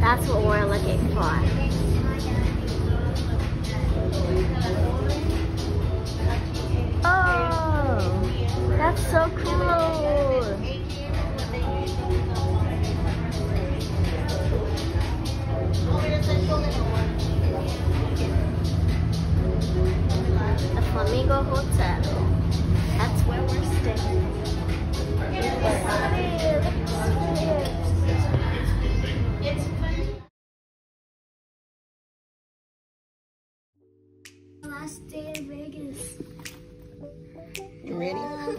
That's what we're looking for. Oh, that's so cool. The Flamingo Hotel. That's where we're staying. Last day in Vegas. You ready? Oh,